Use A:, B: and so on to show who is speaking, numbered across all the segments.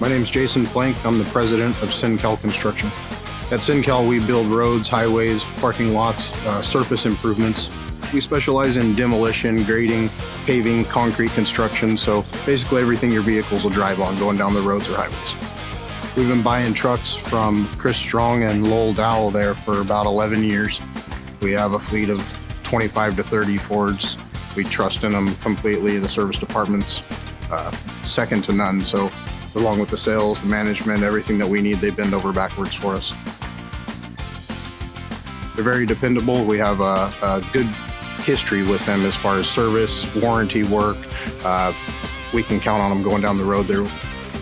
A: My name is Jason Plank. I'm the president of Cen-Cal Construction. At Cen-Cal, we build roads, highways, parking lots, uh, surface improvements. We specialize in demolition, grading, paving, concrete construction, so basically everything your vehicles will drive on going down the roads or highways. We've been buying trucks from Chris Strong and Lowell Dowell there for about 11 years. We have a fleet of 25 to 30 Fords. We trust in them completely. The service department's uh, second to none. So, along with the sales, the management, everything that we need, they bend over backwards for us. They're very dependable. We have a, a good history with them as far as service, warranty work. Uh, we can count on them going down the road. They're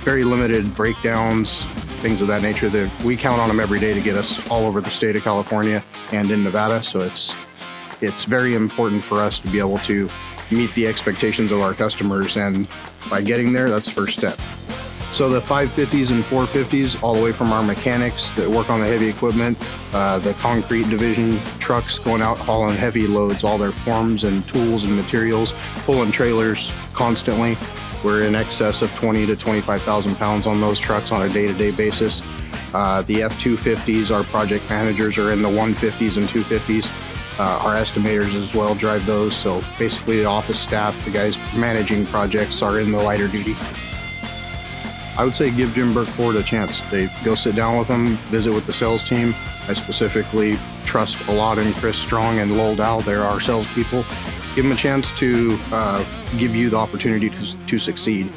A: very limited breakdowns, things of that nature. We count on them every day to get us all over the state of California and in Nevada. So it's it's very important for us to be able to meet the expectations of our customers, and by getting there, that's the first step. So the 550s and 450s, all the way from our mechanics that work on the heavy equipment, uh, the concrete division trucks going out hauling heavy loads, all their forms and tools and materials, pulling trailers constantly. We're in excess of 20 to 25,000 pounds on those trucks on a day-to-day basis. Uh, the F250s, our project managers are in the 150s and 250s. Uh, our estimators as well drive those. So basically, the office staff, the guys managing projects, are in the lighter duty. I would say give Jim Burke Ford a chance. They go sit down with them, visit with the sales team. I specifically trust a lot in Chris Strong and Lowell Dowell. They're our salespeople. Give them a chance to uh, give you the opportunity to, to succeed.